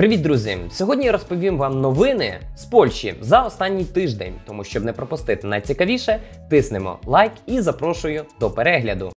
Привіт, друзі! Сьогодні я розповім вам новини з Польщі за останній тиждень. Тому щоб не пропустити найцікавіше, тиснемо лайк і запрошую до перегляду.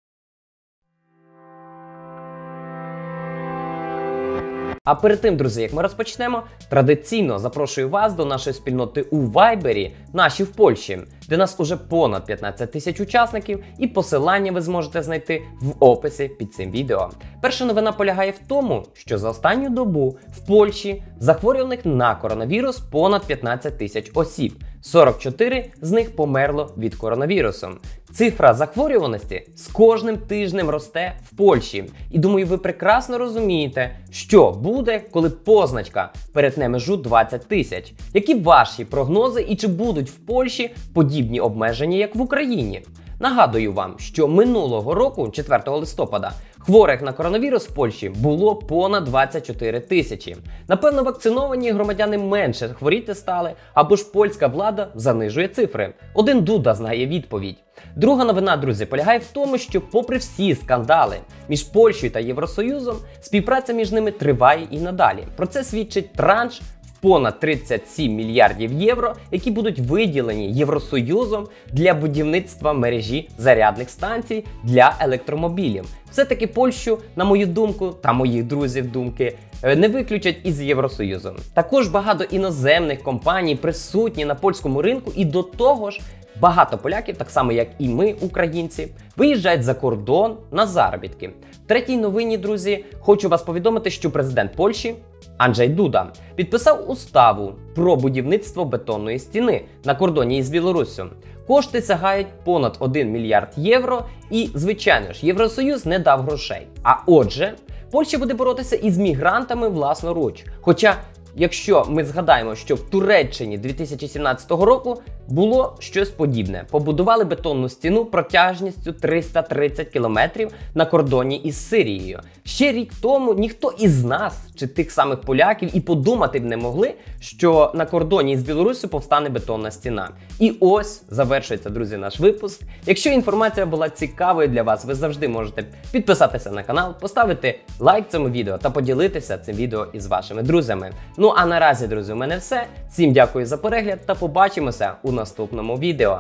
А перед тим, друзі, як ми розпочнемо, традиційно запрошую вас до нашої спільноти у Вайбері, наші в Польщі, де нас уже понад 15 тисяч учасників, і посилання ви зможете знайти в описі під цим відео. Перша новина полягає в тому, що за останню добу в Польщі захворюваних на коронавірус понад 15 тисяч осіб. 44 з них померло від коронавірусу. Цифра захворюваності з кожним тижнем росте в Польщі. І думаю, ви прекрасно розумієте, що буде, коли позначка перетне межу 20 тисяч. Які ваші прогнози і чи будуть в Польщі подібні обмеження, як в Україні? Нагадую вам, що минулого року, 4 листопада, хворих на коронавірус в Польщі було понад 24 тисячі. Напевно, вакциновані громадяни менше хворіти стали, або ж польська влада занижує цифри. Один Дуда знає відповідь. Друга новина, друзі, полягає в тому, що, попри всі скандали між Польщею та Євросоюзом, співпраця між ними триває і надалі. Про це свідчить транш понад 37 мільярдів євро, які будуть виділені Євросоюзом для будівництва мережі зарядних станцій для електромобілів. Все-таки Польщу, на мою думку, та моїх друзів думки, е, не виключать із Євросоюзом. Також багато іноземних компаній присутні на польському ринку, і до того ж. Багато поляків, так само як і ми, українці, виїжджають за кордон на заробітки. В третій новині, друзі, хочу вас повідомити, що президент Польщі Анджей Дуда підписав уставу про будівництво бетонної стіни на кордоні із Білоруссю. Кошти сягають понад 1 мільярд євро, і, звичайно ж, Євросоюз не дав грошей. А отже, Польща буде боротися із мігрантами власноруч. Хоча Якщо ми згадаємо, що в Туреччині 2017 року було щось подібне, побудували бетонну стіну протяжністю 330 кілометрів на кордоні із Сирією. Ще рік тому ніхто із нас, чи тих самих поляків, і подумати б не могли, що на кордоні із Білоруссю повстане бетонна стіна. І ось завершується, друзі, наш випуск. Якщо інформація була цікавою для вас, ви завжди можете підписатися на канал, поставити лайк цьому відео та поділитися цим відео із вашими друзями. Ну а наразі, друзі, у мене все. Всім дякую за перегляд та побачимося у наступному відео.